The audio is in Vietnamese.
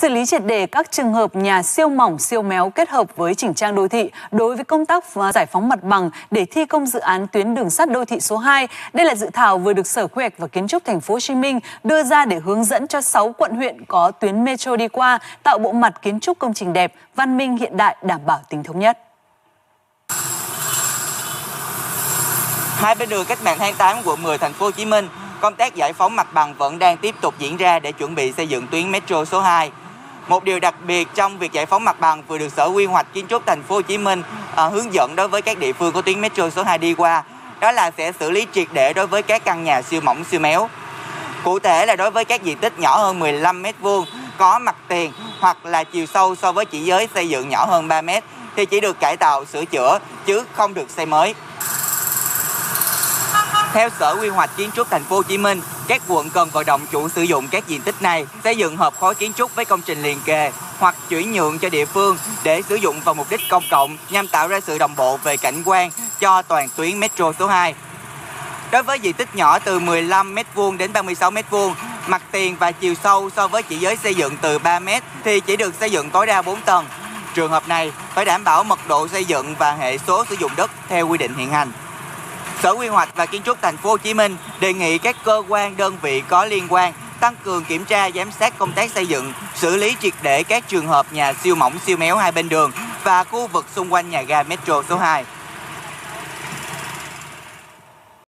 xử lý triệt đề các trường hợp nhà siêu mỏng siêu méo kết hợp với chỉnh trang đô thị đối với công tác giải phóng mặt bằng để thi công dự án tuyến đường sắt đô thị số 2. Đây là dự thảo vừa được Sở Quy hoạch và Kiến trúc Thành phố Hồ Chí Minh đưa ra để hướng dẫn cho 6 quận huyện có tuyến metro đi qua, tạo bộ mặt kiến trúc công trình đẹp, văn minh hiện đại đảm bảo tính thống nhất. Hai bên đường cách mạng tháng 8 quận 10 thành phố Hồ Chí Minh, công tác giải phóng mặt bằng vẫn đang tiếp tục diễn ra để chuẩn bị xây dựng tuyến metro số 2. Một điều đặc biệt trong việc giải phóng mặt bằng vừa được Sở Quy hoạch Kiến trúc Thành phố Hồ Chí Minh à, hướng dẫn đối với các địa phương có tuyến metro số 2 đi qua, đó là sẽ xử lý triệt để đối với các căn nhà siêu mỏng siêu méo. Cụ thể là đối với các diện tích nhỏ hơn 15 m2 có mặt tiền hoặc là chiều sâu so với chỉ giới xây dựng nhỏ hơn 3 m thì chỉ được cải tạo sửa chữa chứ không được xây mới. Theo Sở Quy hoạch Kiến trúc Thành phố Hồ Chí Minh, các quận cần vận động chủ sử dụng các diện tích này xây dựng hợp khối kiến trúc với công trình liền kề hoặc chuyển nhượng cho địa phương để sử dụng vào mục đích công cộng nhằm tạo ra sự đồng bộ về cảnh quan cho toàn tuyến metro số 2. Đối với diện tích nhỏ từ 15 m2 đến 36 m2, mặt tiền và chiều sâu so với chỉ giới xây dựng từ 3 m thì chỉ được xây dựng tối đa 4 tầng. Trường hợp này phải đảm bảo mật độ xây dựng và hệ số sử dụng đất theo quy định hiện hành. Sở Quy hoạch và Kiến trúc Thành phố Hồ Chí Minh đề nghị các cơ quan đơn vị có liên quan tăng cường kiểm tra giám sát công tác xây dựng, xử lý triệt để các trường hợp nhà siêu mỏng siêu méo hai bên đường và khu vực xung quanh nhà ga metro số 2.